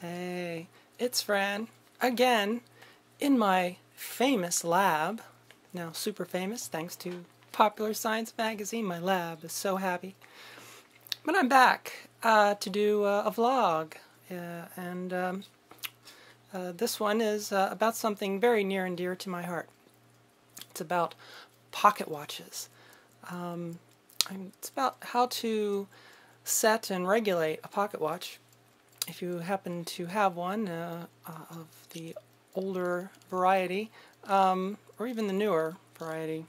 Hey, it's Fran again in my famous lab. Now, super famous thanks to Popular Science Magazine. My lab is so happy. But I'm back uh, to do uh, a vlog, uh, and um, uh, this one is uh, about something very near and dear to my heart. It's about pocket watches. Um, it's about how to set and regulate a pocket watch if you happen to have one uh, uh, of the older variety, um, or even the newer variety,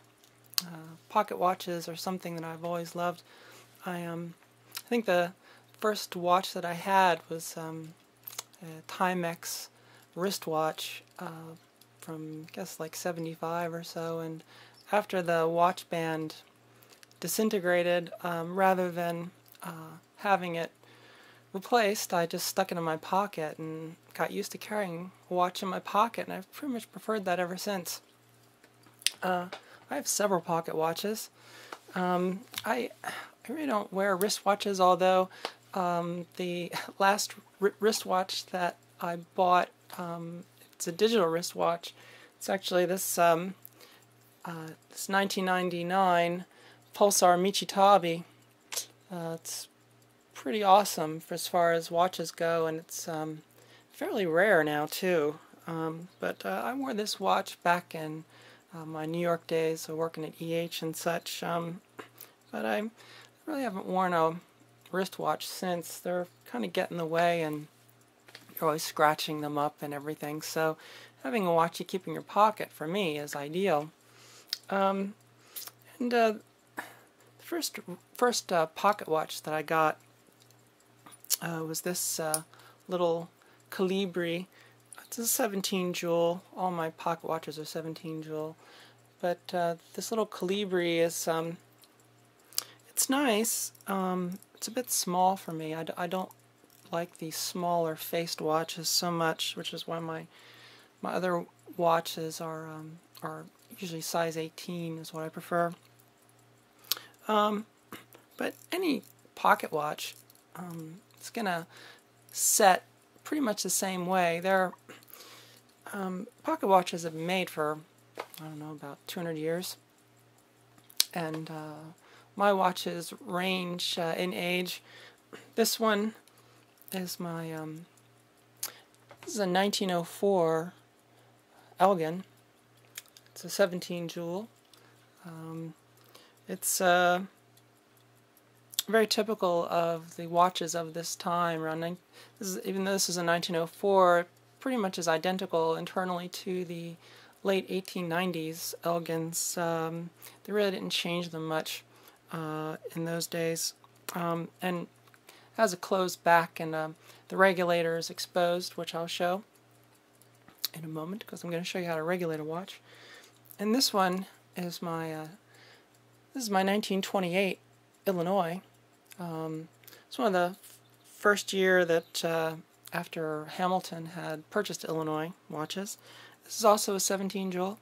uh, pocket watches are something that I've always loved. I um, I think the first watch that I had was um, a Timex wristwatch uh, from I guess like 75 or so, and after the watch band disintegrated, um, rather than uh, having it replaced, I just stuck it in my pocket and got used to carrying a watch in my pocket, and I've pretty much preferred that ever since. Uh, I have several pocket watches. Um, I, I really don't wear wristwatches, although um, the last wristwatch that I bought, um, it's a digital wristwatch. It's actually this, um, uh, this 1999 Pulsar Michitabi. Uh, it's pretty awesome for as far as watches go, and it's um, fairly rare now too. Um, but uh, I wore this watch back in uh, my New York days, so working at EH and such. Um, but I really haven't worn a wristwatch since. They're kind of getting in the way, and you're always scratching them up and everything. So having a watch you keep in your pocket for me is ideal. Um, and uh, the first first uh, pocket watch that I got uh, was this uh, little Colibri. It's a 17 jewel. All my pocket watches are 17 jewel. But uh, this little Colibri is, um, it's nice. Um, it's a bit small for me. I d I don't like these smaller faced watches so much, which is why my my other watches are um, are usually size 18 is what I prefer. Um, but any pocket watch um, it's going to set pretty much the same way. Their um, pocket watches have been made for, I don't know, about 200 years. And uh, my watches range uh, in age. This one is my, um, this is a 1904 Elgin. It's a 17 jewel. Um, it's uh, very typical of the watches of this time. Around this is, even though this is a 1904, pretty much is identical internally to the late 1890s Elgins. Um, they really didn't change them much uh, in those days, um, and has a closed back and um, the regulator is exposed, which I'll show in a moment because I'm going to show you how to regulate a watch. And this one is my uh, this is my 1928 Illinois um, it's one of the first year that uh, after Hamilton had purchased Illinois watches. This is also a 17 jewel.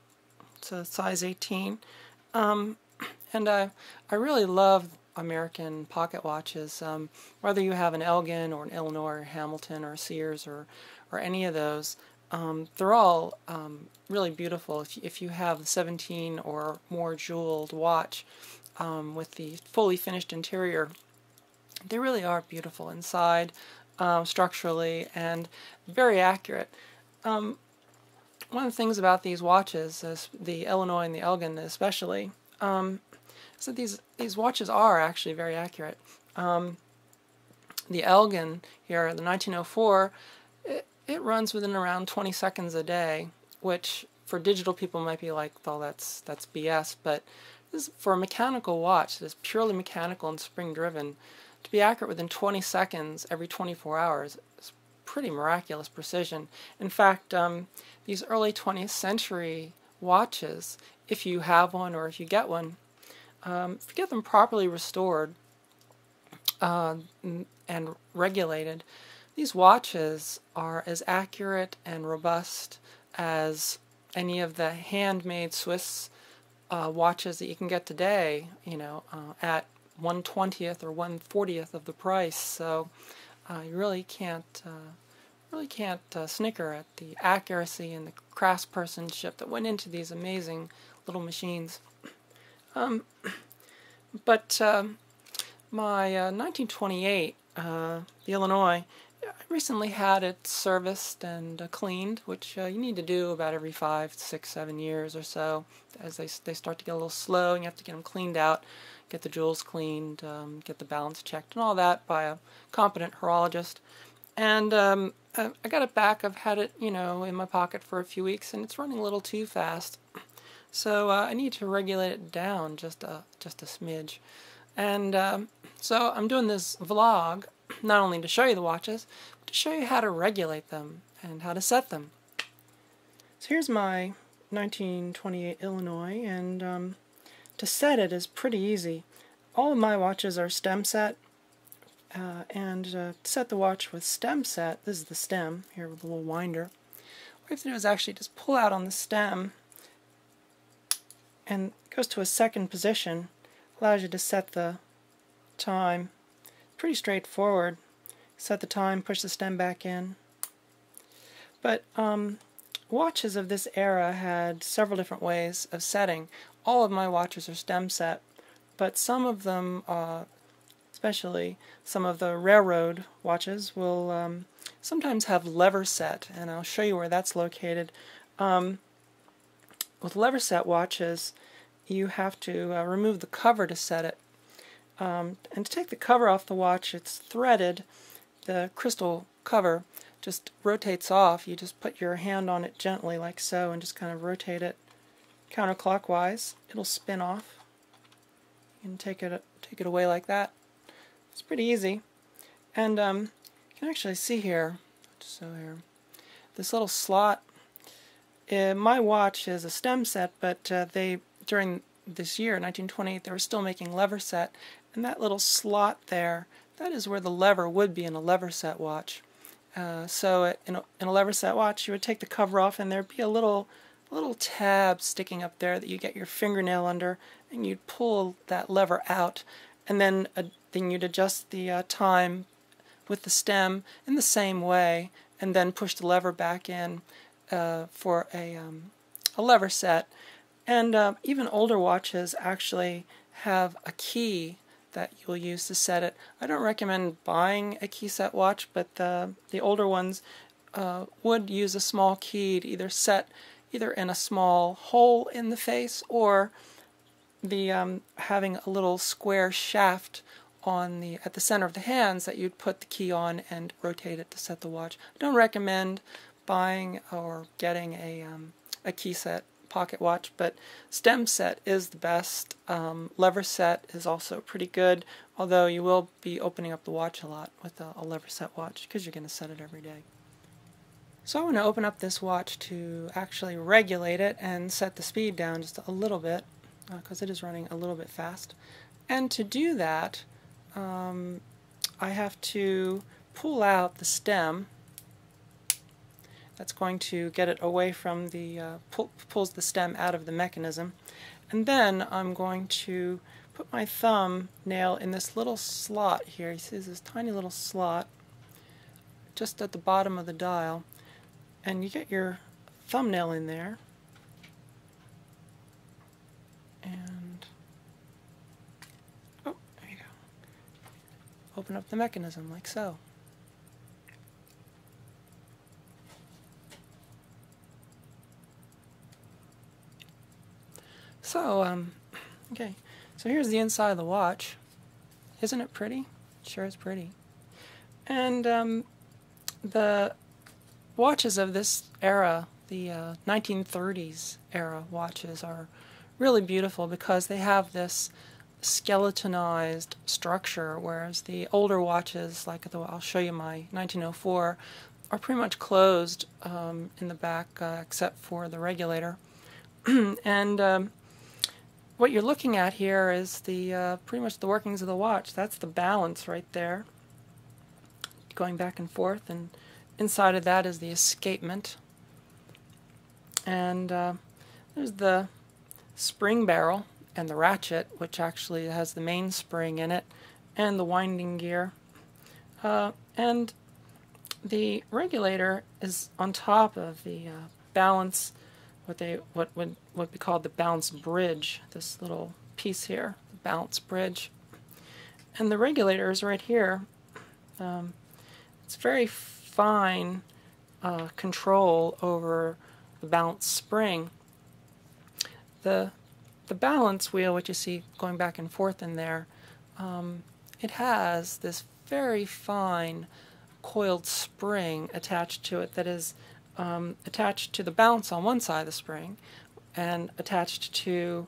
It's a size 18. Um, and I, I really love American pocket watches. Um, whether you have an Elgin or an Illinois or Hamilton or Sears or, or any of those, um, they're all um, really beautiful. If, if you have the 17 or more jeweled watch um, with the fully finished interior, they really are beautiful inside, um, structurally, and very accurate. Um, one of the things about these watches, as the Illinois and the Elgin especially, um, is that these, these watches are actually very accurate. Um, the Elgin here, the 1904, it, it runs within around 20 seconds a day, which for digital people might be like, well, that's that's BS. But this, for a mechanical watch, that's purely mechanical and spring driven, to be accurate within 20 seconds every 24 hours is pretty miraculous precision. In fact, um, these early 20th century watches, if you have one or if you get one, um, if you get them properly restored uh, and regulated, these watches are as accurate and robust as any of the handmade Swiss uh, watches that you can get today, you know, uh, at one twentieth or one fortieth of the price. So uh, you really can't uh, really can't uh, snicker at the accuracy and the craftspersonship that went into these amazing little machines. Um, but um, my uh, 1928, uh, the Illinois, I recently had it serviced and uh, cleaned, which uh, you need to do about every five, six, seven years or so. As they, they start to get a little slow, and you have to get them cleaned out, get the jewels cleaned, um, get the balance checked, and all that by a competent horologist. And um, I got it back. I've had it, you know, in my pocket for a few weeks, and it's running a little too fast. So uh, I need to regulate it down just a just a smidge. And um, so I'm doing this vlog not only to show you the watches, but to show you how to regulate them and how to set them. So here's my 1928 Illinois, and um, to set it is pretty easy. All of my watches are stem set, uh, and uh, to set the watch with stem set, this is the stem here with a little winder. What you have to do is actually just pull out on the stem, and goes to a second position, allows you to set the time. Pretty straightforward. Set the time, push the stem back in. But um, watches of this era had several different ways of setting. All of my watches are stem set, but some of them, uh, especially some of the railroad watches, will um, sometimes have lever set, and I'll show you where that's located. Um, with lever set watches, you have to uh, remove the cover to set it. Um, and to take the cover off the watch, it's threaded. The crystal cover just rotates off. You just put your hand on it gently like so and just kind of rotate it counterclockwise. It'll spin off. You can take it, take it away like that. It's pretty easy. And um, you can actually see here, so here, this little slot. Uh, my watch is a stem set, but uh, they during this year, 1928, they were still making lever set, and that little slot there, that is where the lever would be in a lever set watch. Uh, so it, in, a, in a lever set watch, you would take the cover off, and there'd be a little little tab sticking up there that you get your fingernail under, and you'd pull that lever out, and then uh, then you'd adjust the uh, time with the stem in the same way, and then push the lever back in uh, for a um, a lever set. And uh, even older watches actually have a key that you'll use to set it. I don't recommend buying a key set watch, but the, the older ones uh, would use a small key to either set either in a small hole in the face or the um, having a little square shaft on the at the center of the hands that you'd put the key on and rotate it to set the watch. I don't recommend buying or getting a um, a key set pocket watch, but stem set is the best. Um, lever set is also pretty good, although you will be opening up the watch a lot with a, a lever set watch because you're going to set it every day. So I want to open up this watch to actually regulate it and set the speed down just a little bit because uh, it is running a little bit fast. And to do that, um, I have to pull out the stem that's going to get it away from the, uh, pull, pulls the stem out of the mechanism. And then I'm going to put my thumb nail in this little slot here. You see this tiny little slot just at the bottom of the dial. And you get your thumbnail in there. And, oh, there you go. Open up the mechanism like so. So, um, okay, so here's the inside of the watch. Isn't it pretty? Sure is pretty. And um, the watches of this era, the uh, 1930s era watches, are really beautiful because they have this skeletonized structure, whereas the older watches, like the I'll show you my 1904, are pretty much closed um, in the back uh, except for the regulator. and um, what you're looking at here is the uh, pretty much the workings of the watch. That's the balance right there, going back and forth, and inside of that is the escapement. And uh, there's the spring barrel and the ratchet, which actually has the mainspring in it, and the winding gear. Uh, and the regulator is on top of the uh, balance, what they what would what be called the balance bridge. This little piece here, the balance bridge, and the regulator is right here. Um, it's very fine uh, control over the balance spring. The the balance wheel, which you see going back and forth in there, um, it has this very fine coiled spring attached to it that is um, attached to the balance on one side of the spring and attached to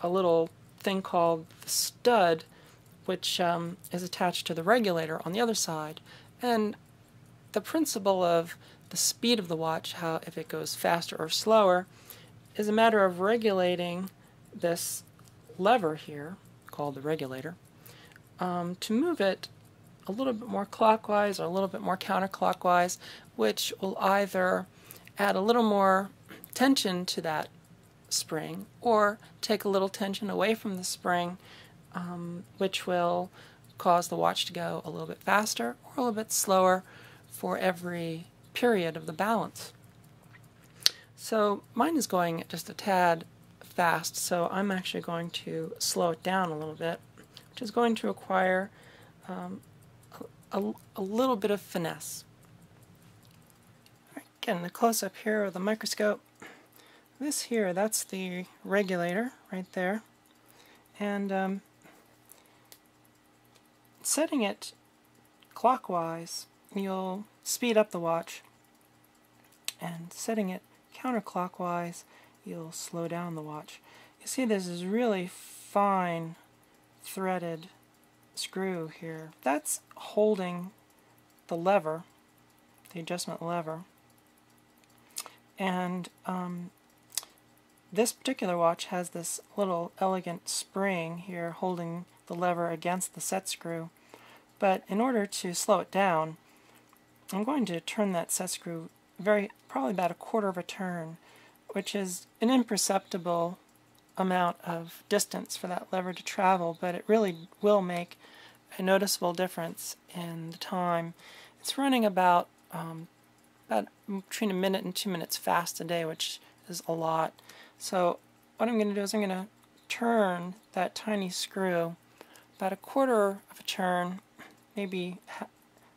a little thing called the stud which um, is attached to the regulator on the other side and the principle of the speed of the watch, how if it goes faster or slower, is a matter of regulating this lever here, called the regulator, um, to move it a little bit more clockwise or a little bit more counterclockwise, which will either add a little more tension to that spring or take a little tension away from the spring, um, which will cause the watch to go a little bit faster or a little bit slower for every period of the balance. So mine is going just a tad fast, so I'm actually going to slow it down a little bit, which is going to require um, a, a little bit of finesse. Again, the close-up here of the microscope. This here, that's the regulator right there. And um, setting it clockwise, you'll speed up the watch. And setting it counterclockwise, you'll slow down the watch. You see this is really fine threaded screw here. That's holding the lever, the adjustment lever. And um, this particular watch has this little elegant spring here holding the lever against the set screw. But in order to slow it down, I'm going to turn that set screw very probably about a quarter of a turn, which is an imperceptible amount of distance for that lever to travel, but it really will make a noticeable difference in the time. It's running about um, about between a minute and two minutes fast a day, which is a lot. So what I'm going to do is I'm going to turn that tiny screw about a quarter of a turn, maybe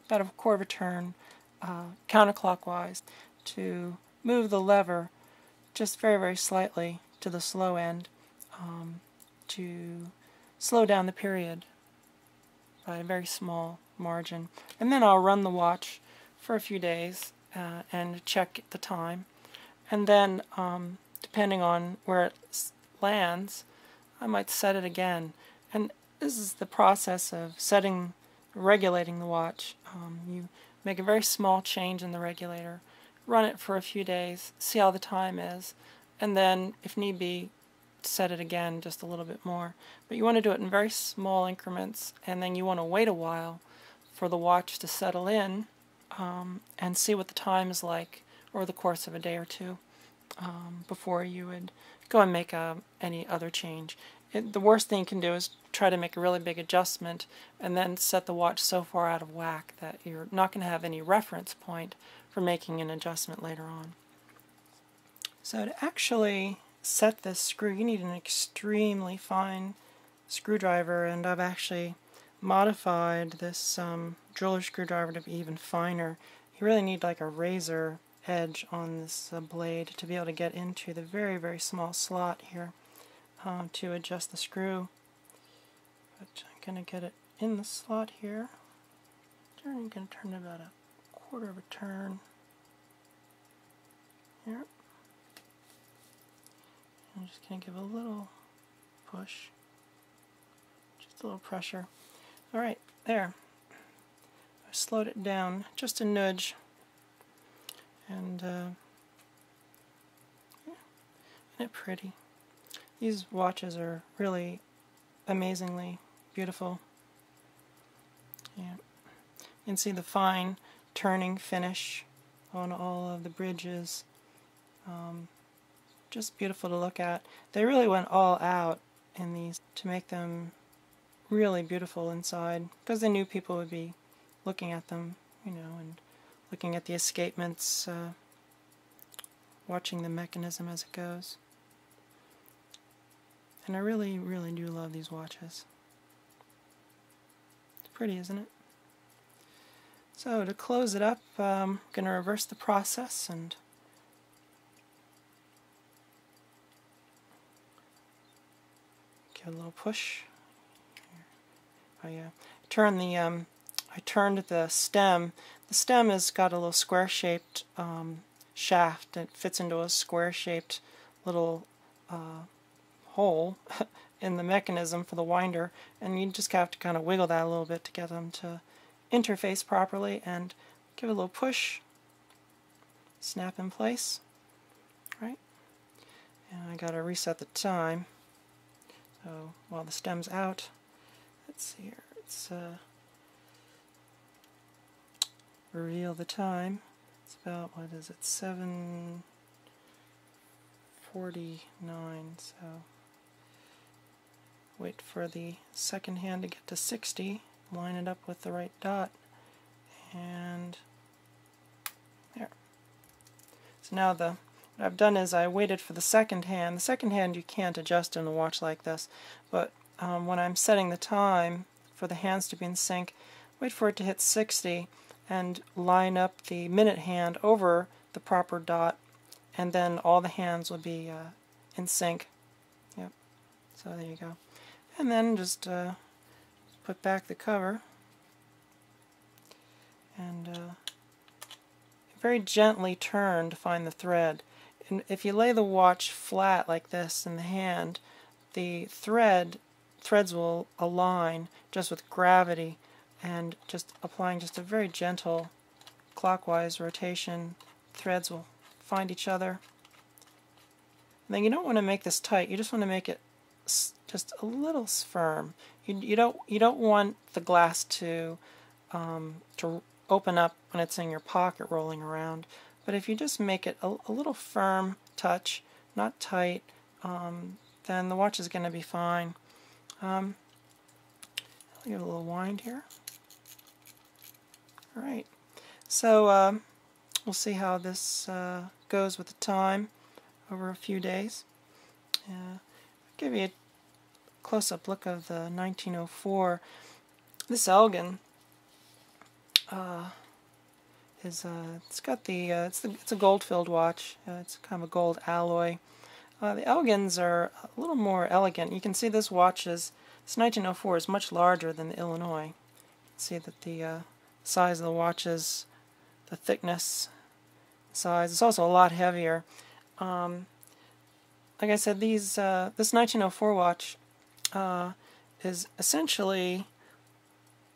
about a quarter of a turn uh, counterclockwise to move the lever just very, very slightly to the slow end um, to slow down the period by a very small margin. And then I'll run the watch for a few days uh, and check the time. And then, um, depending on where it lands, I might set it again. And this is the process of setting, regulating the watch. Um, you make a very small change in the regulator, run it for a few days, see how the time is, and then, if need be, set it again just a little bit more. But you want to do it in very small increments, and then you want to wait a while for the watch to settle in um, and see what the time is like over the course of a day or two um, before you would go and make a, uh, any other change. It, the worst thing you can do is try to make a really big adjustment and then set the watch so far out of whack that you're not going to have any reference point for making an adjustment later on. So to actually set this screw, you need an extremely fine screwdriver, and I've actually modified this um, driller screwdriver to be even finer. You really need like a razor edge on this uh, blade to be able to get into the very, very small slot here uh, to adjust the screw. But I'm going to get it in the slot here. I'm going to turn it about a quarter of a turn here. I'm just going to give a little push, just a little pressure. Alright, there. I slowed it down just a nudge. And, uh, yeah, isn't it pretty? These watches are really amazingly beautiful. Yeah. You can see the fine turning finish on all of the bridges. Um, just beautiful to look at. They really went all out in these to make them really beautiful inside because they knew people would be looking at them, you know, and looking at the escapements, uh, watching the mechanism as it goes. And I really, really do love these watches. It's pretty, isn't it? So to close it up, um, I'm going to reverse the process and give a little push. I yeah, turn the um, I turned the stem. The stem has got a little square-shaped um, shaft that fits into a square-shaped little uh, hole in the mechanism for the winder, and you just have to kind of wiggle that a little bit to get them to interface properly and give it a little push, snap in place, right? And I got to reset the time. So while the stem's out, let's see here, it's uh, reveal the time. It's about, what is it, 7.49, so wait for the second hand to get to 60, line it up with the right dot, and there. So now the what I've done is I waited for the second hand. The second hand you can't adjust in a watch like this, but um, when I'm setting the time for the hands to be in sync, wait for it to hit 60 and line up the minute hand over the proper dot and then all the hands will be uh, in sync. Yep, so there you go. And then just uh, put back the cover and uh, very gently turn to find the thread. And if you lay the watch flat like this in the hand, the thread threads will align just with gravity and just applying just a very gentle clockwise rotation threads will find each other. And then you don't want to make this tight, you just want to make it just a little firm. You, you don't you don't want the glass to um, to open up when it's in your pocket rolling around. But if you just make it a, a little firm touch, not tight, um, then the watch is going to be fine. Um, I'll give it a little wind here. Alright, so uh, we'll see how this uh, goes with the time over a few days. Uh, give you a close-up look of the 1904. This Elgin uh, is uh, it's got the uh, it's the it's a gold-filled watch. Uh, it's kind of a gold alloy. Uh, the Elgins are a little more elegant. You can see this watch is this 1904 is much larger than the Illinois. See that the uh, size of the watch is the thickness, size. It's also a lot heavier. Um, like I said, these uh, this 1904 watch uh, is essentially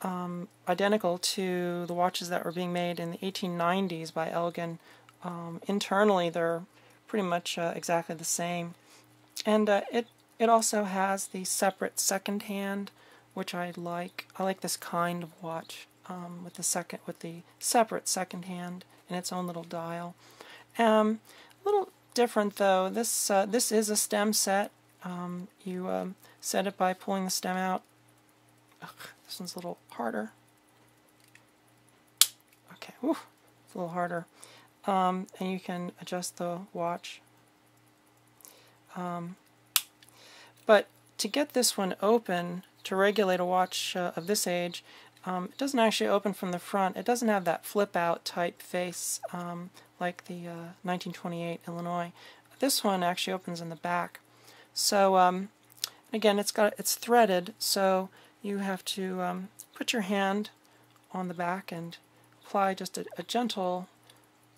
um, identical to the watches that were being made in the 1890s by Elgin. Um, internally, they're pretty much uh, exactly the same, and uh, it it also has the separate second hand, which I like. I like this kind of watch um, with the second with the separate second hand in its own little dial. Um, little different though. This uh, this is a stem set. Um, you um, set it by pulling the stem out. Ugh, this one's a little harder. Okay, Whew, it's a little harder. Um, and you can adjust the watch. Um, but to get this one open, to regulate a watch uh, of this age, um, it doesn't actually open from the front. It doesn't have that flip-out type face like the uh, 1928 Illinois. This one actually opens in the back. So um, again, it's got it's threaded, so you have to um, put your hand on the back and apply just a, a gentle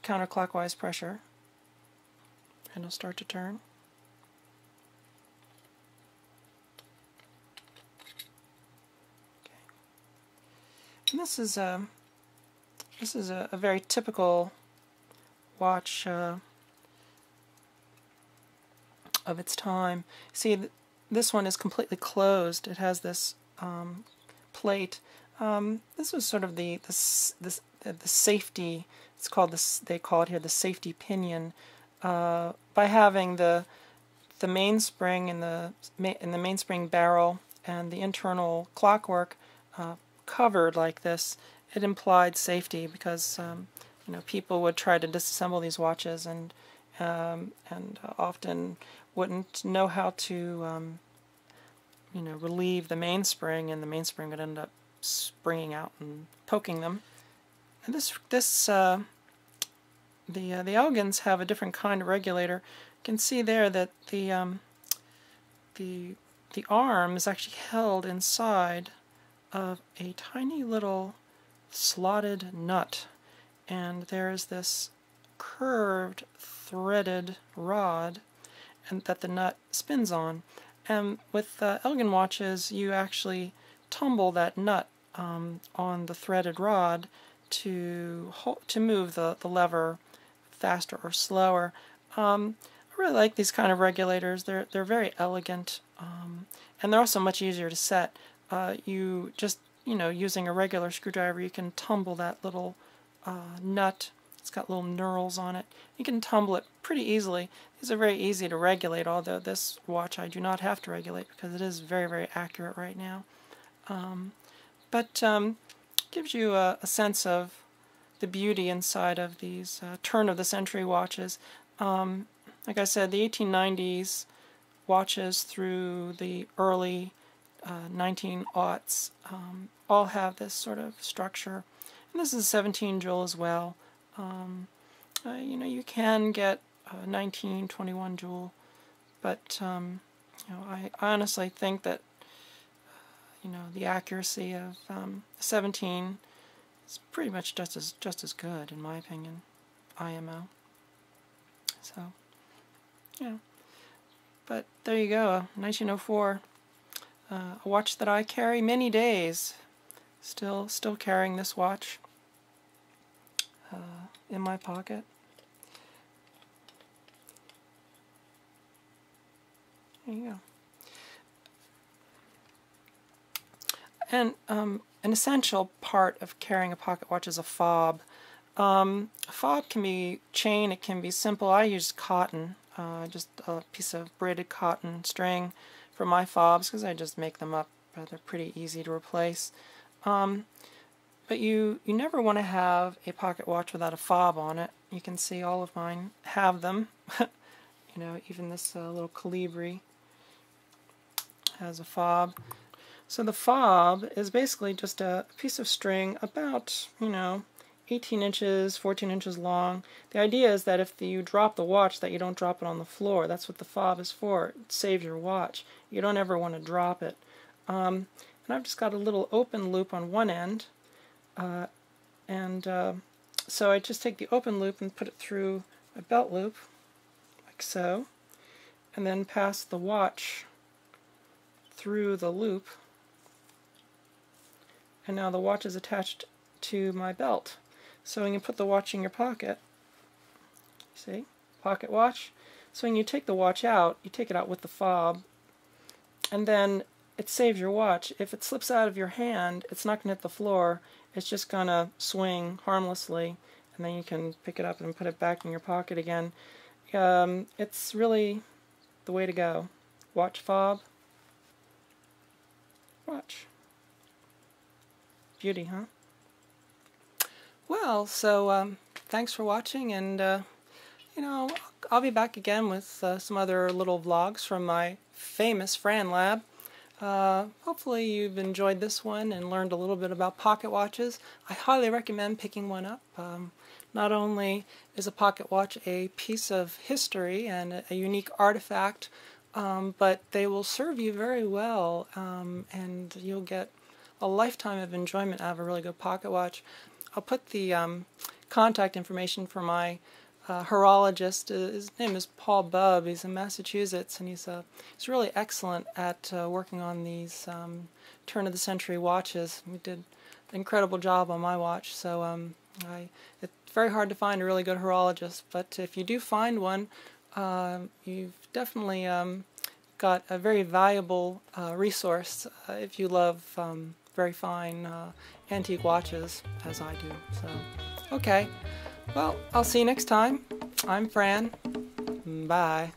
counterclockwise pressure, and it'll start to turn. And this is a this is a, a very typical watch uh, of its time. See, th this one is completely closed. It has this um, plate. Um, this was sort of the the, the, the safety. It's called this. They call it here the safety pinion. Uh, by having the the mainspring in the in the mainspring barrel and the internal clockwork uh, covered like this, it implied safety because um, you know, people would try to disassemble these watches and um, and often wouldn't know how to, um, you know, relieve the mainspring, and the mainspring would end up springing out and poking them. And this this uh, the uh, the Elgins have a different kind of regulator. You can see there that the um, the the arm is actually held inside of a tiny little slotted nut and there's this curved threaded rod and that the nut spins on and with uh, Elgin watches you actually tumble that nut um, on the threaded rod to to move the, the lever faster or slower. Um, I really like these kind of regulators. They're they're very elegant, um, and they're also much easier to set. Uh, you just you know using a regular screwdriver, you can tumble that little uh, nut. It's got little knurls on it. You can tumble it pretty easily. These are very easy to regulate, although this watch I do not have to regulate because it is very very accurate right now. Um, but um, gives you a, a sense of the beauty inside of these uh, turn of the century watches. Um, like I said, the 1890s watches through the early uh, 19 aughts um, all have this sort of structure. And this is 17 jewel as well. Um, uh, you know, you can get 19, 21 jewel, but um, you know, I, honestly think that you know the accuracy of um, 17 is pretty much just as just as good in my opinion. IMO. So, yeah. But there you go, 1904. Uh, a watch that I carry many days. Still, still carrying this watch uh, in my pocket. There you go. And um, an essential part of carrying a pocket watch is a fob. Um, a fob can be chain, it can be simple. I use cotton, uh, just a piece of braided cotton string for my fobs because I just make them up. They're pretty easy to replace. Um, but you, you never want to have a pocket watch without a fob on it. You can see all of mine have them. you know, even this uh, little Colibri has a fob. So the fob is basically just a piece of string about, you know, 18 inches, 14 inches long. The idea is that if you drop the watch that you don't drop it on the floor. That's what the fob is for. It saves your watch. You don't ever want to drop it. Um, and I've just got a little open loop on one end. Uh, and uh, so I just take the open loop and put it through a belt loop, like so, and then pass the watch through the loop and now the watch is attached to my belt. So when you put the watch in your pocket, see, pocket watch. So when you take the watch out, you take it out with the fob, and then it saves your watch. If it slips out of your hand, it's not going to hit the floor. It's just going to swing harmlessly, and then you can pick it up and put it back in your pocket again. Um, it's really the way to go. Watch fob. Watch beauty, huh? Well, so um, thanks for watching, and uh, you know, I'll be back again with uh, some other little vlogs from my famous Fran Lab. Uh, hopefully you've enjoyed this one and learned a little bit about pocket watches. I highly recommend picking one up. Um, not only is a pocket watch a piece of history and a unique artifact, um, but they will serve you very well um, and you'll get a lifetime of enjoyment out of a really good pocket watch. I'll put the um, contact information for my uh, horologist. Uh, his name is Paul Bubb. He's in Massachusetts, and he's uh, he's really excellent at uh, working on these um, turn of the century watches. He did an incredible job on my watch. So um, I, it's very hard to find a really good horologist, but if you do find one, uh, you've definitely um, got a very valuable uh, resource if you love um, very fine antique watches, as I do. So, okay. Well, I'll see you next time. I'm Fran. Bye.